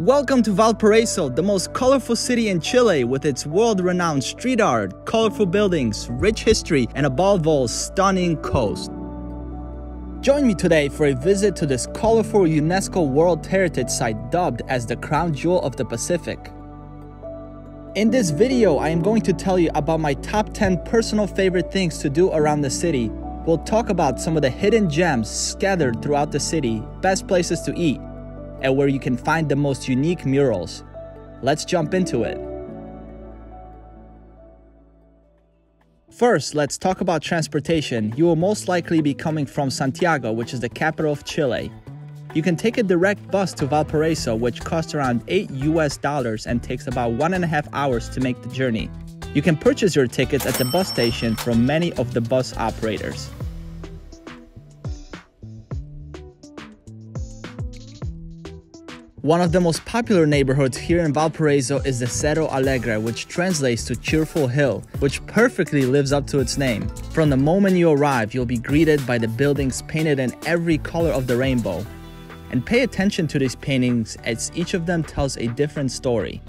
Welcome to Valparaiso, the most colorful city in Chile with its world-renowned street art, colorful buildings, rich history, and above all, stunning coast. Join me today for a visit to this colorful UNESCO World Heritage Site dubbed as the crown jewel of the Pacific. In this video, I am going to tell you about my top 10 personal favorite things to do around the city. We'll talk about some of the hidden gems scattered throughout the city, best places to eat, and where you can find the most unique murals. Let's jump into it. First, let's talk about transportation. You will most likely be coming from Santiago, which is the capital of Chile. You can take a direct bus to Valparaiso, which costs around 8 US dollars and takes about one and a half hours to make the journey. You can purchase your tickets at the bus station from many of the bus operators. One of the most popular neighborhoods here in Valparaiso is the Cerro Alegre, which translates to Cheerful Hill, which perfectly lives up to its name. From the moment you arrive, you'll be greeted by the buildings painted in every color of the rainbow. And pay attention to these paintings as each of them tells a different story.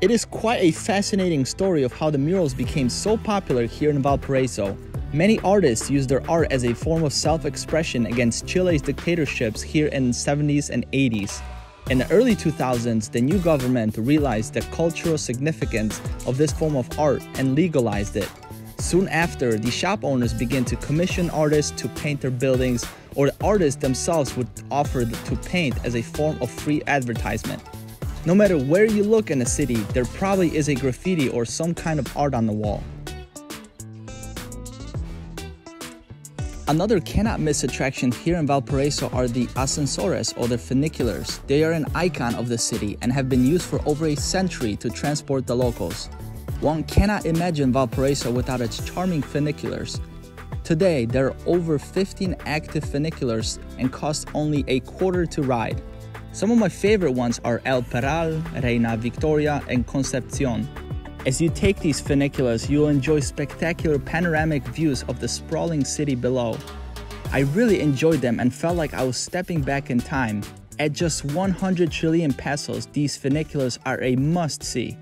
It is quite a fascinating story of how the murals became so popular here in Valparaiso. Many artists use their art as a form of self-expression against Chile's dictatorships here in the 70s and 80s. In the early 2000s, the new government realized the cultural significance of this form of art and legalized it. Soon after, the shop owners began to commission artists to paint their buildings, or the artists themselves would offer to paint as a form of free advertisement. No matter where you look in the city, there probably is a graffiti or some kind of art on the wall. Another cannot miss attraction here in Valparaiso are the ascensores or the funiculars. They are an icon of the city and have been used for over a century to transport the locals. One cannot imagine Valparaiso without its charming funiculars. Today, there are over 15 active funiculars and cost only a quarter to ride. Some of my favorite ones are El Peral, Reina Victoria, and Concepcion. As you take these funiculars, you'll enjoy spectacular panoramic views of the sprawling city below. I really enjoyed them and felt like I was stepping back in time. At just 100 Chilean pesos, these funiculars are a must-see.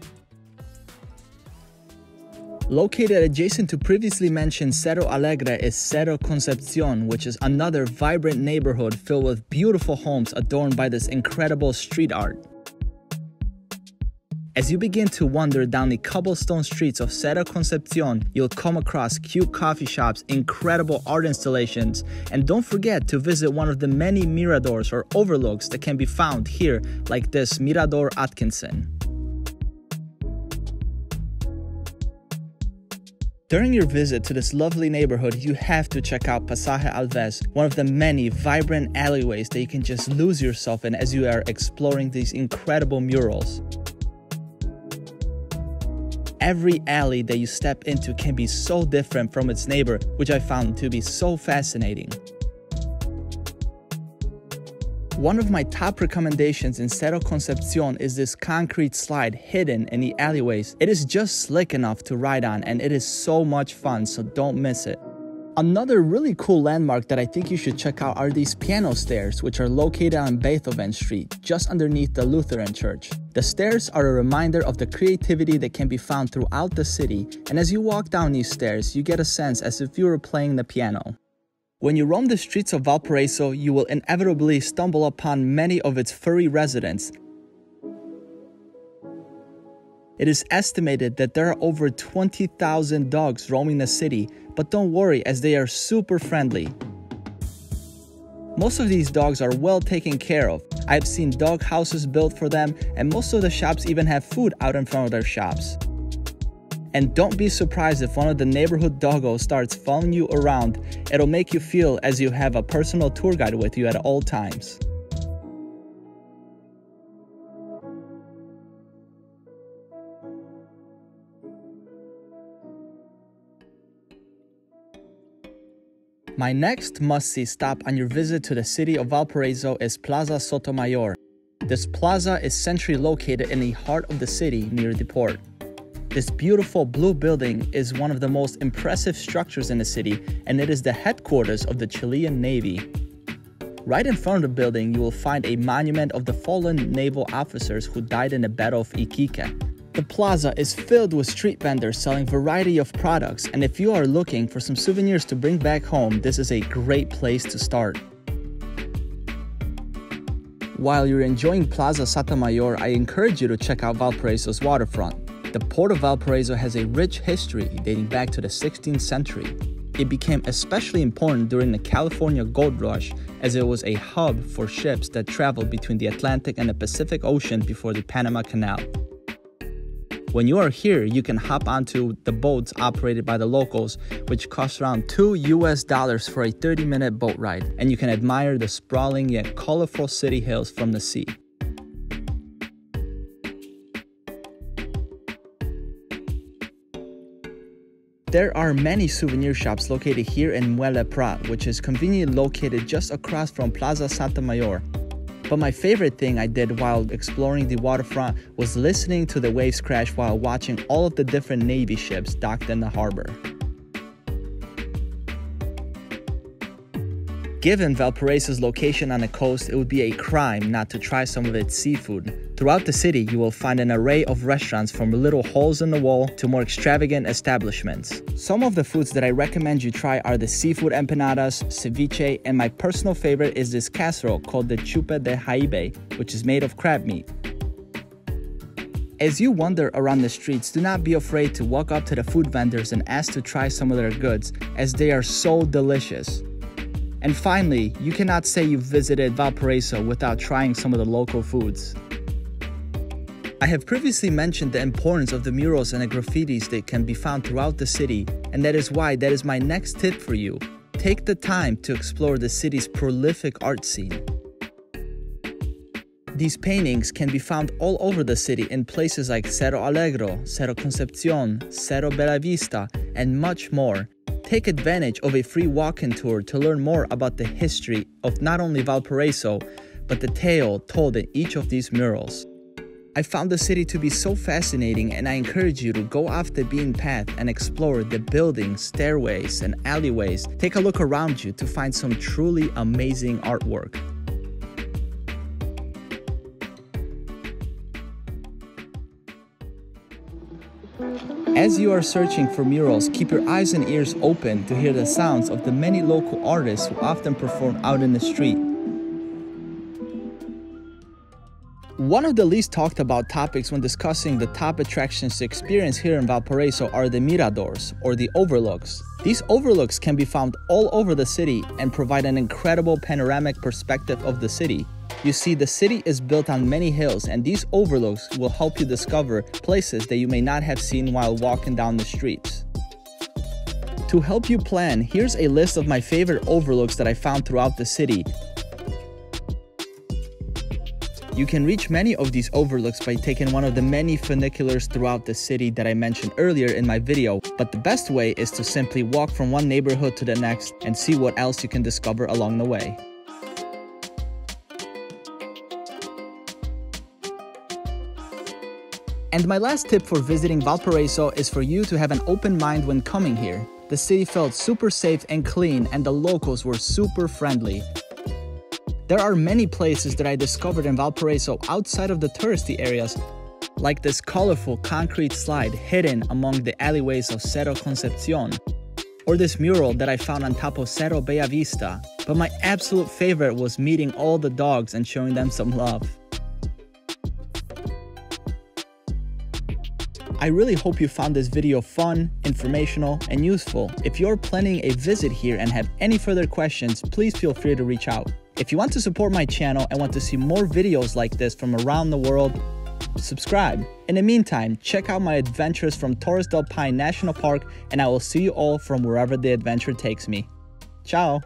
Located adjacent to previously mentioned Cerro Alegre is Cerro Concepcion, which is another vibrant neighborhood filled with beautiful homes adorned by this incredible street art. As you begin to wander down the cobblestone streets of Cerro Concepcion, you'll come across cute coffee shops, incredible art installations, and don't forget to visit one of the many miradors or overlooks that can be found here, like this Mirador Atkinson. During your visit to this lovely neighborhood, you have to check out Pasaje Alves, one of the many vibrant alleyways that you can just lose yourself in as you are exploring these incredible murals. Every alley that you step into can be so different from its neighbor, which I found to be so fascinating. One of my top recommendations in Cerro Concepcion is this concrete slide hidden in the alleyways. It is just slick enough to ride on and it is so much fun, so don't miss it. Another really cool landmark that I think you should check out are these piano stairs, which are located on Beethoven Street, just underneath the Lutheran Church. The stairs are a reminder of the creativity that can be found throughout the city, and as you walk down these stairs, you get a sense as if you were playing the piano. When you roam the streets of Valparaiso, you will inevitably stumble upon many of its furry residents, it is estimated that there are over 20,000 dogs roaming the city, but don't worry as they are super friendly. Most of these dogs are well taken care of. I've seen dog houses built for them, and most of the shops even have food out in front of their shops. And don't be surprised if one of the neighborhood doggos starts following you around. It'll make you feel as you have a personal tour guide with you at all times. My next must-see stop on your visit to the city of Valparaiso is Plaza Sotomayor. This plaza is centrally located in the heart of the city near the port. This beautiful blue building is one of the most impressive structures in the city and it is the headquarters of the Chilean Navy. Right in front of the building, you will find a monument of the fallen naval officers who died in the Battle of Iquique. The plaza is filled with street vendors selling variety of products, and if you are looking for some souvenirs to bring back home, this is a great place to start. While you're enjoying Plaza Sotomayor, I encourage you to check out Valparaiso's waterfront. The port of Valparaiso has a rich history dating back to the 16th century. It became especially important during the California gold rush as it was a hub for ships that traveled between the Atlantic and the Pacific Ocean before the Panama Canal. When you are here, you can hop onto the boats operated by the locals, which cost around 2 US dollars for a 30 minute boat ride, and you can admire the sprawling yet colorful city hills from the sea. There are many souvenir shops located here in Muelle Prat, which is conveniently located just across from Plaza Sotomayor, but my favorite thing I did while exploring the waterfront was listening to the waves crash while watching all of the different Navy ships docked in the harbor. Given Valparaiso's location on the coast, it would be a crime not to try some of its seafood. Throughout the city, you will find an array of restaurants from little holes in the wall to more extravagant establishments. Some of the foods that I recommend you try are the seafood empanadas, ceviche, and my personal favorite is this casserole called the chupe de jaibe, which is made of crab meat. As you wander around the streets, do not be afraid to walk up to the food vendors and ask to try some of their goods, as they are so delicious. And finally, you cannot say you visited Valparaiso without trying some of the local foods. I have previously mentioned the importance of the murals and the graffitis that can be found throughout the city, and that is why that is my next tip for you. Take the time to explore the city's prolific art scene. These paintings can be found all over the city in places like Cerro Alegre, Cerro Concepcion, Cerro Bellavista, and much more, Take advantage of a free walk-in tour to learn more about the history of not only Valparaiso, but the tale told in each of these murals. I found the city to be so fascinating and I encourage you to go off the beaten path and explore the buildings, stairways, and alleyways. Take a look around you to find some truly amazing artwork. As you are searching for murals, keep your eyes and ears open to hear the sounds of the many local artists who often perform out in the street. One of the least talked about topics when discussing the top attractions to experience here in Valparaiso are the miradors, or the overlooks. These overlooks can be found all over the city and provide an incredible panoramic perspective of the city. You see, the city is built on many hills, and these overlooks will help you discover places that you may not have seen while walking down the streets. To help you plan, here's a list of my favorite overlooks that I found throughout the city. You can reach many of these overlooks by taking one of the many funiculars throughout the city that I mentioned earlier in my video, but the best way is to simply walk from one neighborhood to the next and see what else you can discover along the way. And my last tip for visiting Valparaiso is for you to have an open mind when coming here. The city felt super safe and clean and the locals were super friendly. There are many places that I discovered in Valparaiso outside of the touristy areas, like this colorful concrete slide hidden among the alleyways of Cerro Concepcion, or this mural that I found on top of Cerro Bellavista. But my absolute favorite was meeting all the dogs and showing them some love. I really hope you found this video fun, informational, and useful. If you're planning a visit here and have any further questions, please feel free to reach out. If you want to support my channel and want to see more videos like this from around the world, subscribe. In the meantime, check out my adventures from Torres del Paine National Park and I will see you all from wherever the adventure takes me. Ciao!